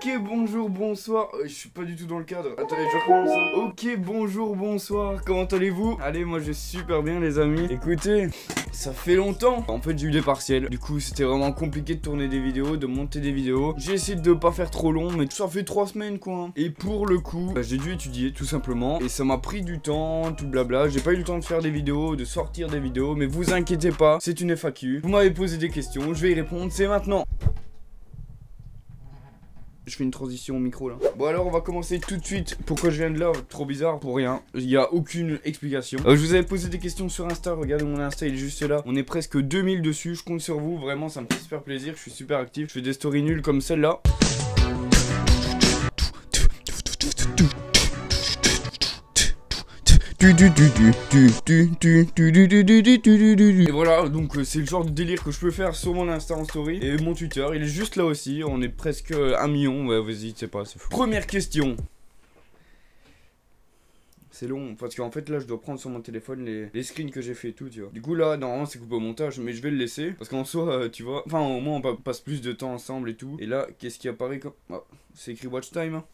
Ok, bonjour, bonsoir. Euh, je suis pas du tout dans le cadre. Attendez, je recommence. hein. Ok, bonjour, bonsoir. Comment allez-vous? Allez, moi je vais super bien, les amis. Écoutez, ça fait longtemps. En fait, j'ai eu des partiels. Du coup, c'était vraiment compliqué de tourner des vidéos, de monter des vidéos. J'ai essayé de pas faire trop long, mais ça fait trois semaines quoi. Et pour le coup, bah, j'ai dû étudier tout simplement. Et ça m'a pris du temps, tout blabla. J'ai pas eu le temps de faire des vidéos, de sortir des vidéos. Mais vous inquiétez pas, c'est une FAQ. Vous m'avez posé des questions, je vais y répondre. C'est maintenant. Je fais une transition au micro là. Bon alors on va commencer tout de suite. Pourquoi je viens de là? Trop bizarre pour rien. Il n'y a aucune explication. Euh, je vous avais posé des questions sur Insta. Regardez mon Insta il est juste là. On est presque 2000 dessus. Je compte sur vous. Vraiment ça me fait super plaisir. Je suis super actif. Je fais des stories nulles comme celle-là. Et voilà, donc euh, c'est le genre de délire que je peux faire sur mon Insta en story. Et mon Twitter, il est juste là aussi. On est presque euh, un million. Ouais, vas-y, c'est pas, c'est fou. Première question. C'est long, parce qu'en fait là je dois prendre sur mon téléphone les, screens que j'ai fait et tout, tu vois. Du coup là, normalement c'est coupé au montage, mais je vais le laisser. Parce qu'en soi, euh, tu vois, enfin au moins on pa- passe plus de temps ensemble et tout. Et là, qu'est-ce qui apparaît comme... Ah, c'est écrit watch time. hein.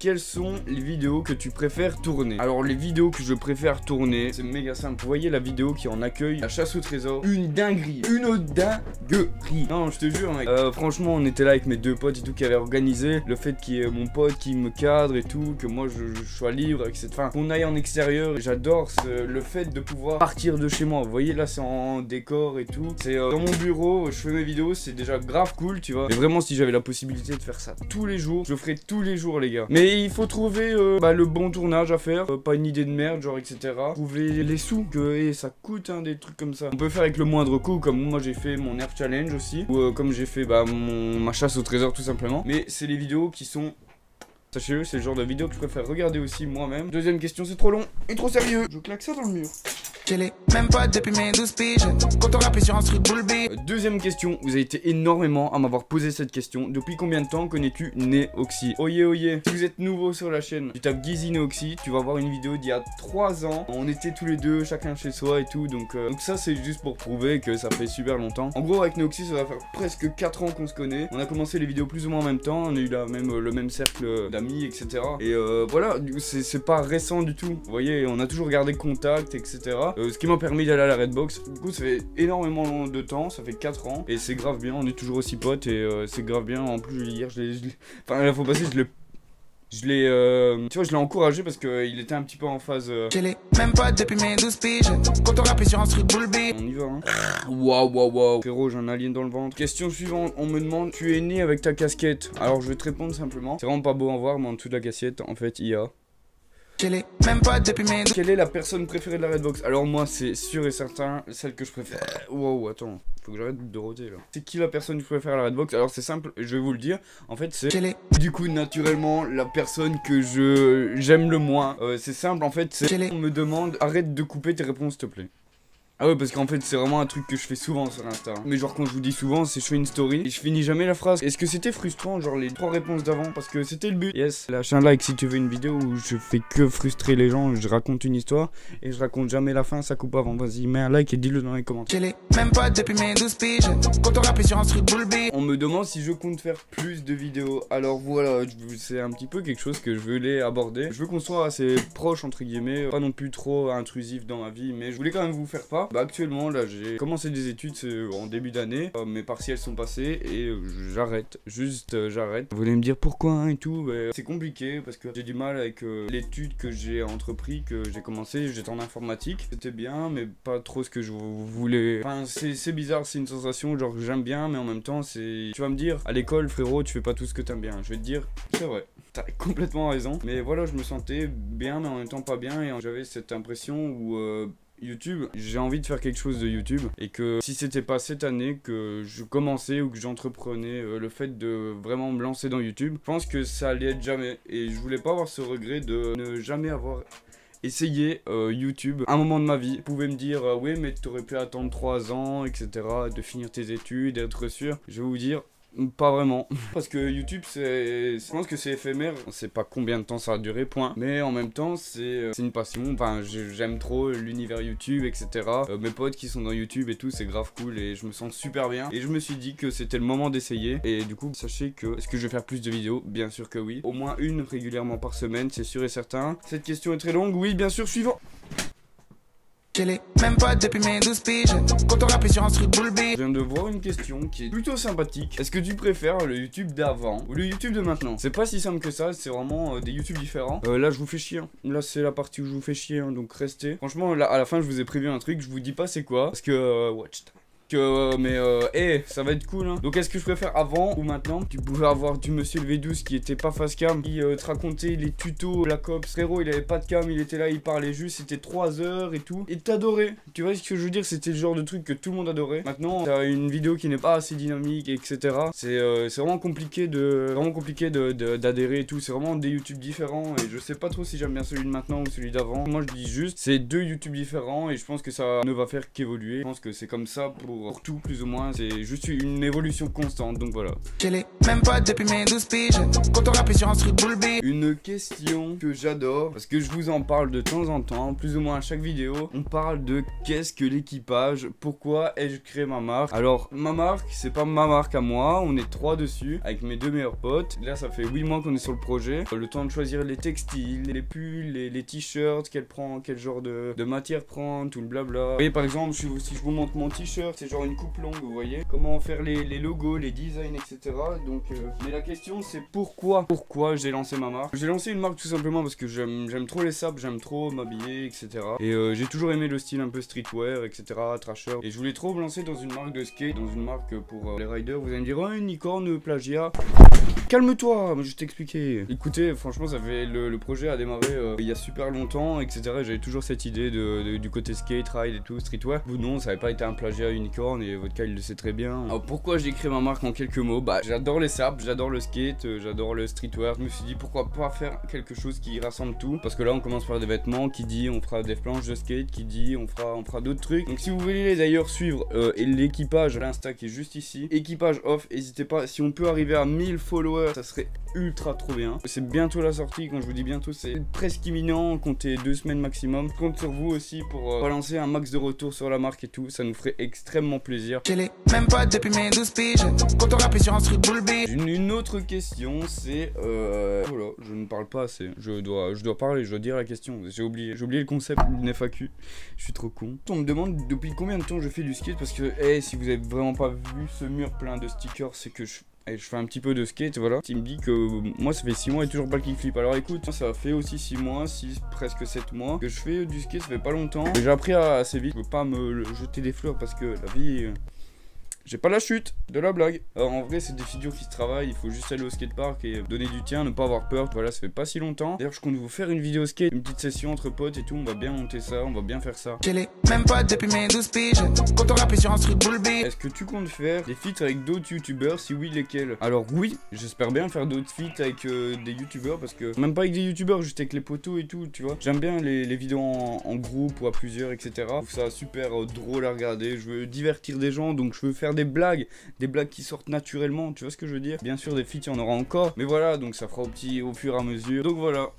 Quelles sont les vidéos que tu préfères tourner Alors les vidéos que je préfère tourner, c'est méga simple. Vous voyez la vidéo qui en accueille la chasse au trésor Une dinguerie, une dinguerie. Non, je te jure mec. Euh, franchement, on était là avec mes deux potes et tout qui avaient organisé le fait qu'il y ait mon pote qui me cadre et tout, que moi je, sois libre, etc. Enfin, qu'on aille en extérieur. J'adore le fait de pouvoir partir de chez moi. Vous voyez là, c'est en décor et tout. C'est euh, dans mon bureau, je fais mes vidéos, c'est déjà grave cool, tu vois. Et vraiment, si j'avais la possibilité de faire ça tous les jours, je ferais tous les jours, les gars. Mais il faut trouver euh, bah, le bon tournage à faire, euh, pas une idée de merde, genre etc. Trouver les sous que eh, ça coûte, hein, des trucs comme ça. On peut faire avec le moindre coût, comme moi j'ai fait mon Air Challenge aussi, ou euh, comme j'ai fait bah, mon, ma chasse au trésor tout simplement. Mais c'est les vidéos qui sont Sachez-le, c'est le genre de vidéo que je préfère regarder aussi moi-même. Deuxième question, c'est trop long et trop sérieux. Je claque ça dans le mur. Même pas depuis mes 12 piges. Quand on sur un street Euh, Deuxième question, vous avez été énormément à m'avoir posé cette question. Depuis combien de temps connais-tu Neoxy? Oye oye, si vous êtes nouveau sur la chaîne, tu tapes Gizzy Neoxy, tu vas voir une vidéo d'il y a 3 ans. On était tous les deux, chacun chez soi et tout. Donc, euh, donc ça, c'est juste pour prouver que ça fait super longtemps. En gros, avec Neoxy, ça va faire presque 4 ans qu'on se connaît. On a commencé les vidéos plus ou moins en même temps. On a eu la même, le même cercle d'amis, etc. Et euh, voilà, c'est pas récent du tout. Vous voyez, on a toujours gardé contact, etc. Euh, ce qui m'a permis d'aller à la Redbox. Du coup, ça fait énormément de temps, ça fait 4 ans. Et c'est grave bien, on est toujours aussi potes et euh, c'est grave bien. En plus, hier, je l'ai. je l'ai- Enfin, la fois passée, je l'ai. Je l'ai. euh, Tu vois, je l'ai encouragé parce qu'il était un petit peu en phase. euh, même pas depuis mes 12 piges. Quand on sur un street bull On y va, hein. Waouh, waouh, waouh. Frérot, j'ai un alien dans le ventre. Question suivante. On me demande Tu es né avec ta casquette? Alors, je vais te répondre simplement. C'est vraiment pas beau à voir, mais en dessous de la casquette, en fait, il y a. Même pas depuis mes 12 Quelle est la personne préférée de la Redbox Alors moi c'est sûr et certain celle que je préfère. Wow attends, faut que j'arrête de roter là. C'est qui la personne que je préfère à la Redbox Alors c'est simple, je vais vous le dire. En fait c'est du coup naturellement la personne que je j'aime le moins. Euh, c'est simple en fait, c'est on me demande arrête de couper tes réponses s'il te plaît. Ah ouais parce qu'en fait c'est vraiment un truc que je fais souvent sur Insta. Mais genre quand je vous dis souvent c'est je fais une story et je finis jamais la phrase. Est-ce que c'était frustrant genre les trois réponses d'avant? Parce que c'était le but. Yes. Lâche un like si tu veux une vidéo où je fais que frustrer les gens, je raconte une histoire et je raconte jamais la fin, ça coupe avant. Vas-y mets un like et dis-le dans les commentaires. Même pas depuis mes 12 piges. Quand on sur un street On me demande si je compte faire plus de vidéos. Alors voilà, c'est un petit peu quelque chose que je voulais aborder. Je veux qu'on soit assez proche entre guillemets, pas non plus trop intrusif dans ma vie, mais je voulais quand même vous faire part. Bah actuellement là, j'ai commencé des études c'est en début d'année, Euh, mes partiels sont passés et euh, j'arrête. Juste euh, j'arrête. Vous voulez me dire pourquoi et tout? Bah, C'est compliqué parce que j'ai du mal avec euh, l'étude que j'ai entrepris, que j'ai commencé. J'étais en informatique, c'était bien, mais pas trop ce que je voulais. Enfin, c'est bizarre, c'est une sensation genre j'aime bien, mais en même temps, c'est. Tu vas me dire, à l'école, frérot, tu fais pas tout ce que t'aimes bien. Je vais te dire, c'est vrai. T'as complètement raison. Mais voilà, je me sentais bien, mais en même temps pas bien, et j'avais cette impression où. euh, YouTube, j'ai envie de faire quelque chose de YouTube et que si c'était pas cette année que je commençais ou que j'entreprenais euh, le fait de vraiment me lancer dans YouTube, je pense que ça allait être jamais et je voulais pas avoir ce regret de ne jamais avoir essayé euh, YouTube un moment de ma vie. Vous pouvez me dire euh, oui mais t'aurais pu attendre 3 ans etc de finir tes études être sûr. Je vais vous dire Pas vraiment. Parce que YouTube, c'est. Je pense que c'est éphémère. On sait pas combien de temps ça va durer, point. Mais en même temps, c'est euh, une passion. Enfin, j'aime trop l'univers YouTube, etc. Euh, mes potes qui sont dans YouTube et tout, c'est grave cool et je me sens super bien. Et je me suis dit que c'était le moment d'essayer. Et du coup, sachez que. Est-ce que je vais faire plus de vidéos? Bien sûr que oui. Au moins une régulièrement par semaine, c'est sûr et certain. Cette question est très longue. Oui, bien sûr, suivant. Même pas depuis mes 12 piges. Quand on sur un truc boule Je viens de voir une question qui est plutôt sympathique. Est-ce que tu préfères le YouTube d'avant ou le YouTube de maintenant? C'est pas si simple que ça, c'est vraiment euh, des YouTube différents. Euh, là, je vous fais chier. hein. Là, c'est la partie où je vous fais chier, hein, donc restez. Franchement, là, à la fin, je vous ai prévu un truc, je vous dis pas c'est quoi. Parce que, euh, watch. Euh, mais euh, eh, ça va être cool hein. Donc est-ce que je préfère avant ou maintenant? Tu pouvais avoir du monsieur le V12 qui était pas face cam Qui euh, te racontait les tutos Black Ops Frérot il avait pas de cam, il était là, il parlait juste C'était 3 heures et tout. Et t'adorais. Tu vois ce que je veux dire? C'était le genre de truc que tout le monde adorait. Maintenant t'as une vidéo qui n'est pas assez dynamique etc C'est euh, c'est vraiment compliqué de Vraiment compliqué de- de- d'adhérer et tout. C'est vraiment des YouTube différents Et je sais pas trop si j'aime bien celui de maintenant ou celui d'avant. Moi je dis juste C'est deux YouTube différents Et je pense que ça ne va faire qu'évoluer. Je pense que c'est comme ça pour pour tout plus ou moins. C'est juste une évolution constante Donc voilà. Je l'ai même pas depuis mes 12 piges. Quand on sur un Une question que j'adore parce que je vous en parle de temps en temps, plus ou moins à chaque vidéo. On parle de qu'est-ce que l'équipage, pourquoi ai-je créé ma marque? Alors, ma marque, c'est pas ma marque à moi, on est trois dessus avec mes deux meilleurs potes. Là, ça fait 8 mois qu'on est sur le projet. Le temps de choisir les textiles, les pulls, les, t-shirts, quel, prend, quel genre de, matière prendre, tout le blabla. Vous voyez, par exemple, si, je vous montre mon t-shirt, c'est genre une coupe longue, vous voyez. Comment faire les, logos, les designs, etc. euh, mais la question, c'est pourquoi Pourquoi j'ai lancé ma marque? J'ai lancé une marque tout simplement parce que j'aime trop les sapes, j'aime trop m'habiller, etc. Et euh, j'ai toujours aimé le style un peu streetwear, etc. Trasher. Et je voulais trop me lancer dans une marque de skate, dans une marque pour euh, les riders. Vous allez me dire, oh, une plagiat. Calme-toi, je vais t'expliquer. Écoutez, franchement, ça fait le, projet a démarré il y a super longtemps, etc. J'avais toujours cette idée de- du côté skate, ride et tout, streetwear. Vous non, ça n'avait pas été un plagiat unicorn et votre cas il le sait très bien. Alors pourquoi j'ai créé ma marque en quelques mots? Bah, j'adore les sapes, j'adore le skate, euh, j'adore le streetwear. Je me suis dit pourquoi pas faire quelque chose qui rassemble tout Parce que là, on commence par des vêtements. Qui dit on fera des planches de skate, qui dit on fera, on fera d'autres trucs. Donc si vous voulez d'ailleurs suivre euh, l'équipage, l'insta qui est juste ici, équipage off, n'hésitez pas. Si on peut arriver à 1000 followers, ça serait ultra trop bien. C'est bientôt la sortie, quand je vous dis bientôt, c'est presque imminent, comptez deux semaines maximum. Je compte sur vous aussi pour euh, balancer un max de retour sur la marque et tout, ça nous ferait extrêmement plaisir. Je même pas depuis mes 12 piges. Quand on sur un truc boule Une, autre question, c'est euh... oh là, je ne parle pas assez. Je dois, parler, je dois dire la question. J'ai oublié, le concept d'une FAQ. Je suis trop con. On me demande depuis combien de temps je fais du skate parce que, eh, si vous avez vraiment pas vu ce mur plein de stickers, c'est que je fais un petit peu de skate, voilà. Il me dit que euh, moi ça fait 6 mois et toujours pas le kickflip. Alors écoute, ça fait aussi 6 mois, 6, presque 7 mois que je fais du skate, ça fait pas longtemps. J'ai appris assez vite, je peux pas me jeter des fleurs parce que la vie. J'ai pas la chute de la blague. Alors en vrai, c'est des figures qui se travaillent. Il faut juste aller au skatepark et donner du tien, ne pas avoir peur. Voilà, ça fait pas si longtemps. D'ailleurs, je compte vous faire une vidéo skate, une petite session entre potes et tout. On va bien monter ça, on va bien faire ça. Même pas depuis mes 12 piges. Quand on sur un boule Est-ce que tu comptes faire des feats avec d'autres youtubeurs? Si oui, lesquels? Alors oui, j'espère bien faire d'autres feats avec euh, des youtubeurs parce que même pas avec des youtubeurs, juste avec les potos et tout, tu vois. J'aime bien les, les vidéos en, en groupe ou à plusieurs, etc. Je trouve ça super euh, drôle à regarder. Je veux divertir des gens, donc je veux faire des blagues, des blagues qui sortent naturellement. Tu vois ce que je veux dire? Bien sûr, des feats, il y en aura encore, mais voilà, donc ça fera au petit, au fur et à mesure. Donc voilà.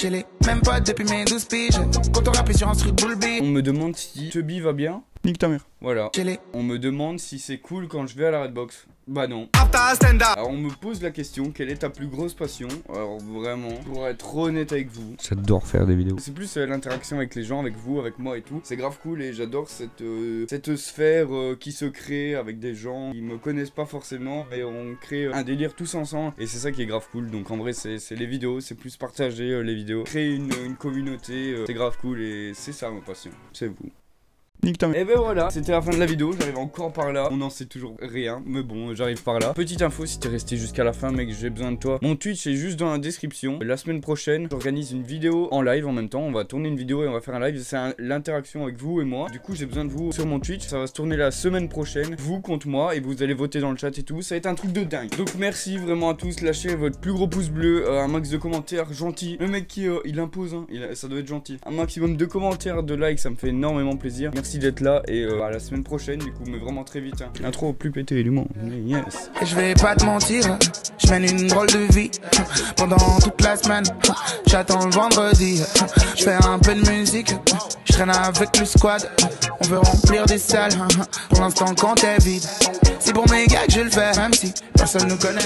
Même pas depuis mes 12 piges. Quand on sur un truc boule On me demande si Chubby va bien. Nique ta mère. Voilà. On me demande si c'est cool quand je vais à la Redbox. Bah non. Alors on me pose la question, quelle est ta plus grosse passion? Alors vraiment, pour être honnête avec vous, j'adore faire des vidéos. C'est plus euh, l'interaction avec les gens, avec vous, avec moi et tout. C'est grave cool et j'adore cette, euh, cette sphère euh, qui se crée avec des gens qui me connaissent pas forcément et on crée un délire tous ensemble et c'est ça qui est grave cool. Donc en vrai c'est c'est les vidéos, c'est plus partager euh, les vidéos, créer une, une communauté, euh, c'est grave cool et c'est ça ma passion, c'est vous. Et ben voilà, c'était la fin de la vidéo, j'arrive encore par là. On n'en sait toujours rien, mais bon, j'arrive par là. Petite info, si t'es resté jusqu'à la fin, mec, j'ai besoin de toi. Mon Twitch est juste dans la description. La semaine prochaine, j'organise une vidéo en live en même temps. On va tourner une vidéo et on va faire un live. C'est l'interaction avec vous et moi. Du coup, j'ai besoin de vous sur mon Twitch. Ça va se tourner la semaine prochaine. Vous contre moi et vous allez voter dans le chat et tout. Ça va être un truc de dingue. Donc merci vraiment à tous. Lâchez votre plus gros pouce bleu, euh, un max de commentaires gentils. Le mec qui euh, il impose, hein. Ça doit être gentil. Un maximum de commentaires, de likes, ça me fait énormément plaisir. Merci merci d'être là et euh, à la semaine prochaine du coup, mais vraiment très vite. Hein. Intro plus pété du monde. Yes. Et je vais pas te mentir, je mène une drôle de vie pendant toute la semaine. J'attends le vendredi, je fais un peu de musique, je traîne avec le squad. On veut remplir des salles, pour l'instant quand t'es vide. C'est pour mes gars que je le fais, même si personne nous connaît.